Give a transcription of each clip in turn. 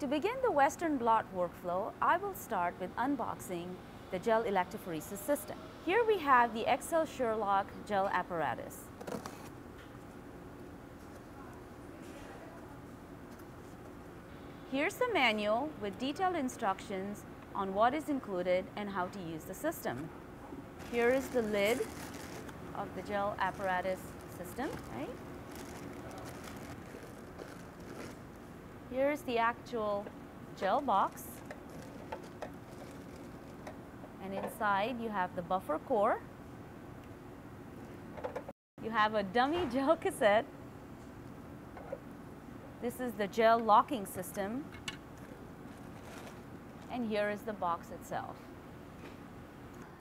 To begin the Western blot workflow, I will start with unboxing the gel electrophoresis system. Here we have the XCell SureLock gel apparatus. Here's the manual with detailed instructions on what is included and how to use the system. Here is the lid of the gel apparatus system, right? Here's the actual gel box. And inside you have the buffer core. You have a dummy gel cassette. This is the gel locking system. And here is the box itself.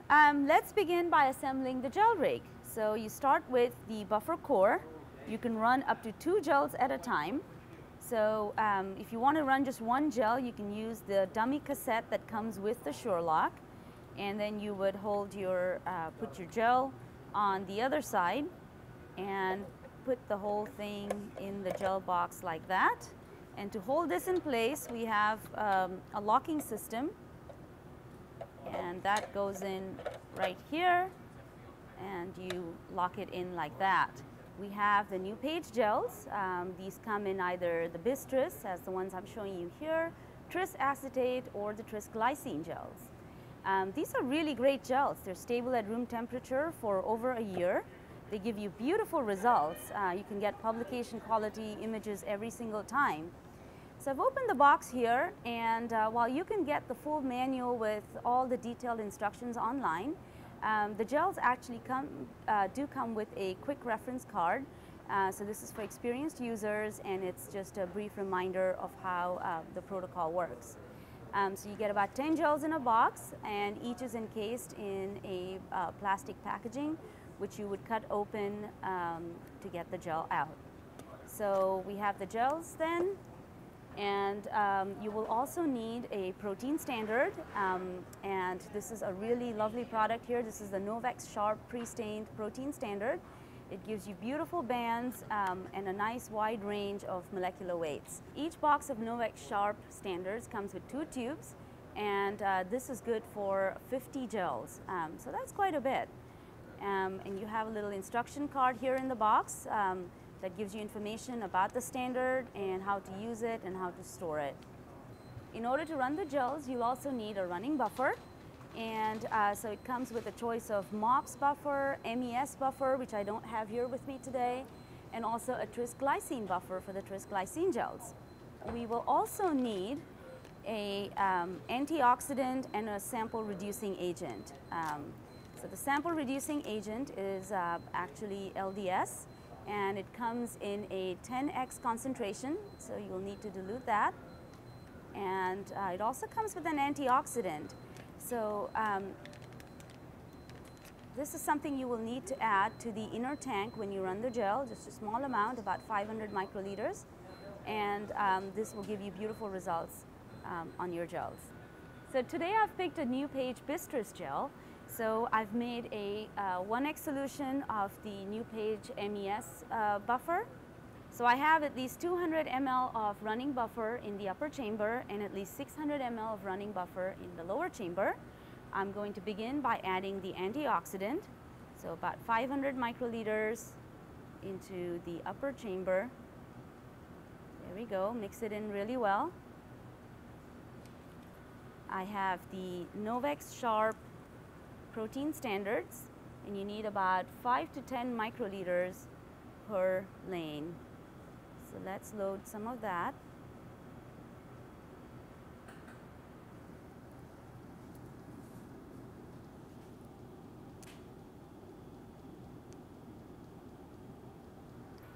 Um, let's begin by assembling the gel rig. So you start with the buffer core. You can run up to two gels at a time. So um, if you want to run just one gel, you can use the dummy cassette that comes with the SureLock. And then you would hold your, uh, put your gel on the other side and put the whole thing in the gel box like that. And to hold this in place, we have um, a locking system. And that goes in right here. And you lock it in like that. We have the NuPAGE gels. Um, these come in either the Bis-Tris, as the ones I'm showing you here, Tris acetate, or the Tris glycine gels. Um, these are really great gels. They're stable at room temperature for over a year. They give you beautiful results. Uh, you can get publication quality images every single time. So I've opened the box here, and uh, while you can get the full manual with all the detailed instructions online, um, the gels actually come, uh, do come with a quick reference card. Uh, so this is for experienced users and it's just a brief reminder of how uh, the protocol works. Um, so you get about 10 gels in a box and each is encased in a uh, plastic packaging which you would cut open um, to get the gel out. So we have the gels then and um, you will also need a protein standard. Um, and this is a really lovely product here. This is the Novex Sharp pre-stained protein standard. It gives you beautiful bands um, and a nice wide range of molecular weights. Each box of Novex Sharp standards comes with two tubes and uh, this is good for 50 gels. Um, so that's quite a bit. Um, and you have a little instruction card here in the box. That gives you information about the standard and how to use it and how to store it. In order to run the gels, you'll also need a running buffer. And uh, so it comes with a choice of MOPS buffer, MES buffer, which I don't have here with me today, and also a tris glycine buffer for the tris glycine gels. We will also need a um, antioxidant and a sample reducing agent. Um, so the sample reducing agent is uh, actually LDS and it comes in a 10x concentration, so you'll need to dilute that. And uh, it also comes with an antioxidant. So um, this is something you will need to add to the inner tank when you run the gel, just a small amount, about 500 microliters. And um, this will give you beautiful results um, on your gels. So today I've picked a new page Bis-Tris gel. So I've made a uh, 1x solution of the new page MES uh, buffer. So I have at least 200 ml of running buffer in the upper chamber and at least 600 ml of running buffer in the lower chamber. I'm going to begin by adding the antioxidant. So about 500 microliters into the upper chamber. There we go, mix it in really well. I have the Novex Sharp protein standards and you need about 5 to 10 microliters per lane. So let's load some of that.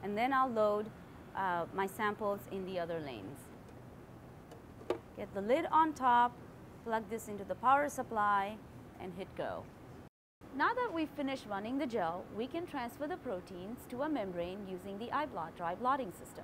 And then I'll load uh, my samples in the other lanes. Get the lid on top, plug this into the power supply, and hit go. Now that we've finished running the gel, we can transfer the proteins to a membrane using the iBlot dry blotting system.